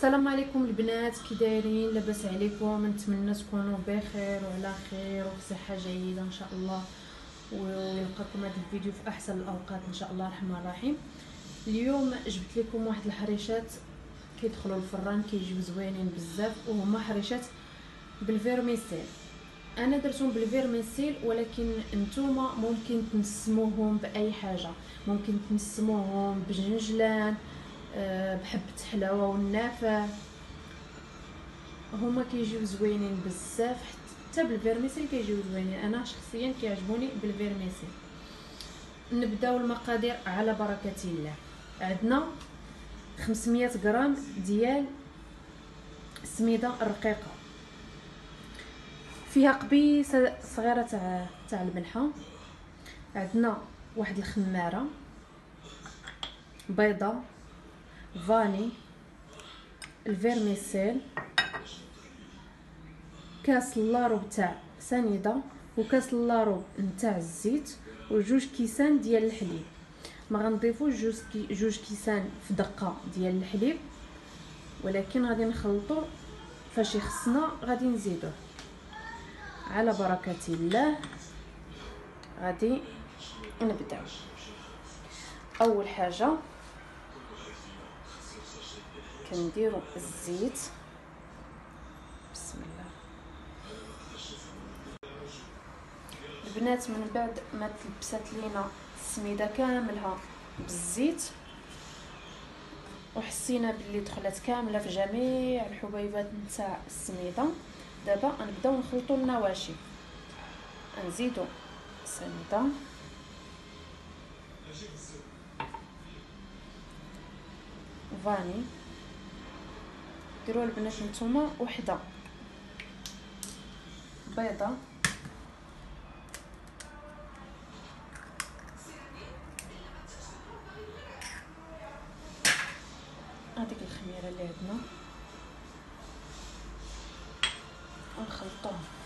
السلام عليكم البنات كي دايرين؟ لاباس عليكم نتمنى تكونوا بخير وعلى خير وفي صحة جيدة إن شاء الله. ويلقاكم هذا الفيديو في أحسن الأوقات إن شاء الله الرحمن الرحيم. اليوم جبت لكم واحد الحريشات كيدخلوا الفران كيجيو زوينين بزاف وهما حريشات بال vermicelle. أنا درتهم بال vermicelle ولكن نتوما ممكن تنسموهم بأي حاجة. ممكن تنسموهم بجنجلان بحبة حلاوه والنافع هما كيجيو زوينين بزاف حتى بال vermicelle كيجيو زوينين. أنا شخصيا كيعجبوني بال vermicelle. نبداو المقادير على بركة الله. عندنا 500 غرام ديال السميده الرقيقه فيها قبيصة صغيرة تاع تاع الملحة. عندنا واحد الخمارة بيضة. فاني الفيرميسيل كاس لاروب تاع سنيده وكاس لاروب نتاع الزيت وجوج كيسان ديال الحليب ما غنضيفوش جوج كي جوج كيسان في دقه ديال الحليب ولكن غادي نخلطو فاش يخصنا غادي نزيدوه على بركه الله غادي نبداو اول حاجة كنديرو الزيت بسم الله. البنات من بعد ما تلبسات لينا السميدة كاملها بالزيت وحسينا باللي دخلت كاملة في جميع الحبيبات نتاع السميدة. دابا نبداو نخلطوا النواشف نزيدو سميده فاني. ديروا البنات نتوما وحده. بيضة. هذيك الخميرة اللي عندنا. ونخلطوها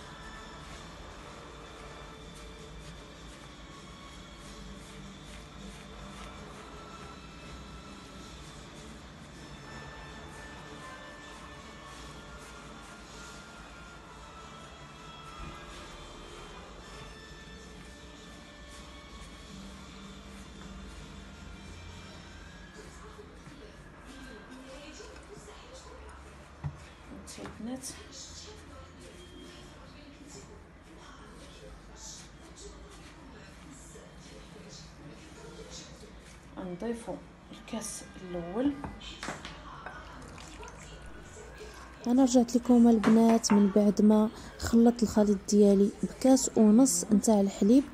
البنات نضيفو الكاس الأول. أنا رجعت لكم البنات من بعد ما خلطت الخليط ديالي بكاس ونص نتاع الحليب.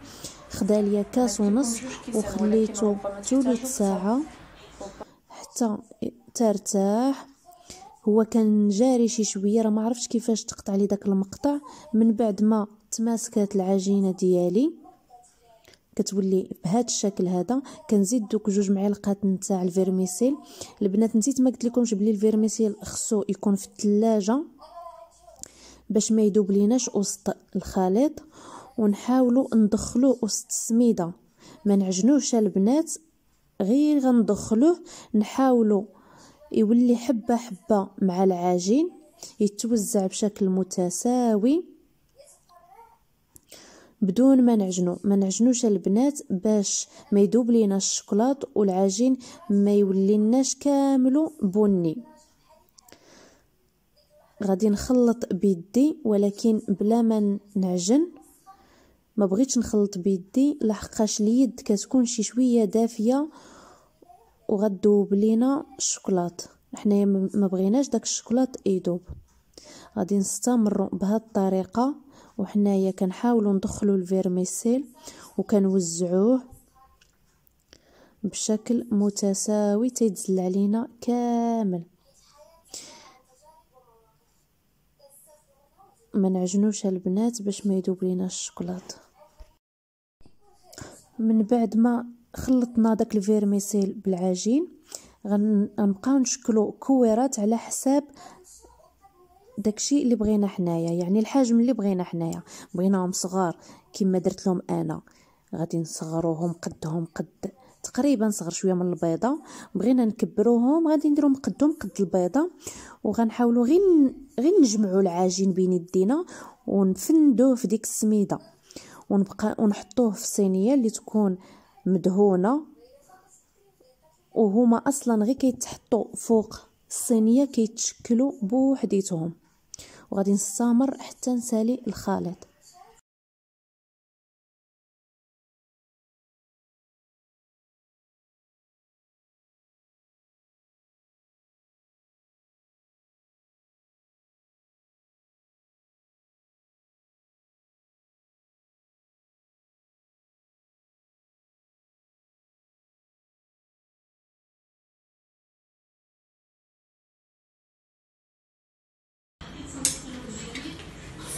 خدا ليا كاس ونص وخليته ثلث ساعة حتى ترتاح. هو كان جاري شي شوية راه ما عرفتش كيفاش تقطع لي داك المقطع. من بعد ما تماسكات العجينة ديالي كتولي بهذا الشكل هذا كنزيد دوك جوج معالق نتاع ال vermicelle. البنات نسيت ما قلت لكمش بلي ال vermicelle خصو يكون في الثلاجه باش ما يذوب ليناش وسط الخليط. ونحاولوا ندخلوه وسط السميدة. ما نعجنوش البنات غير غندخلوه نحاولوا يولي حبة حبة مع العجين يتوزع بشكل متساوي. بدون ما نعجنو ما نعجنوش البنات باش ما يذوب لينا الشوكولاط والعجين ما يوليناش كاملو بني. غادي نخلط بيدي ولكن بلا ما نعجن ما بغيتش نخلط بيدي لحقاش اليد كتكون شي شوية دافية وغدوب لينا الشوكولاط حنايا ما بغيناش داك الشوكولاط يذوب غادي نستمروا بهذه الطريقة وحنايا كنحاولوا ندخلوا الفيرميسيل وكنوزعوه بشكل متساوي تيتزل علينا كامل. ما نعجنوش البنات باش ما يذوب لينا الشوكولاط من بعد ما خلطنا داك الفيرميسيل بالعجين. غنبقاو نشكلو كويرات على حساب داكشي اللي بغينا حنايا يعني الحجم اللي بغينا حنايا. بغيناهم صغار كما درت لهم أنا. غادي نصغروهم قدهم قد تقريبا صغر شوية من البيضة. بغينا نكبروهم غادي نديرهم قدهم قد البيضة. وغنحاولوا غير غير نجمعوا العجين بين يدينا ونفندوه في ديك السميدة. ونبقى ونحطوه في صينية اللي تكون مدهونة. وهما أصلا غير كيتحطوا فوق الصينية كيتشكلوا بوحديتهم. وغادي نستمر حتى نسالي الخليط.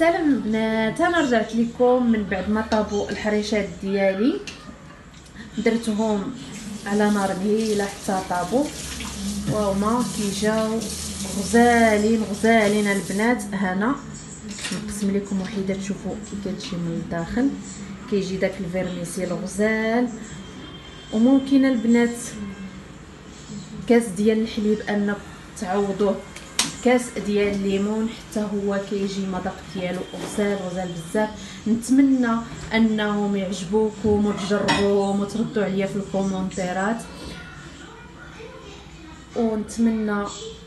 سلام البنات أنا رجعت لكم من بعد ما طابوا الحريشات ديالي. درتهم على نار مهيلة حتى طابوا. وهما كيجاو غزالين غزالين البنات. هنا نقسم لكم وحيدة تشوفوا كتجي من الداخل. كيجي داك الفيرميسيل غزال وممكن البنات كاس ديال الحليب انكم تعوضوه. كاس ديال الليمون حتى هو كيجي المذاق ديالو. غزال غزال بزاف. نتمنى أنهم يعجبوكم وتجربوهم وتردوا عليا في الكومونتيرات ونتمنى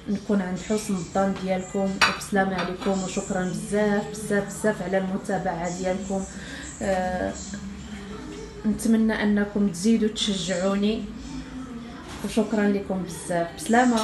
نكون عند حسن الظن ديالكم. وبسلامة عليكم وشكرا بزاف بزاف بزاف على المتابعة ديالكم. أه نتمنى أنكم تزيدوا تشجعوني. وشكرا لكم بزاف. بسلامة.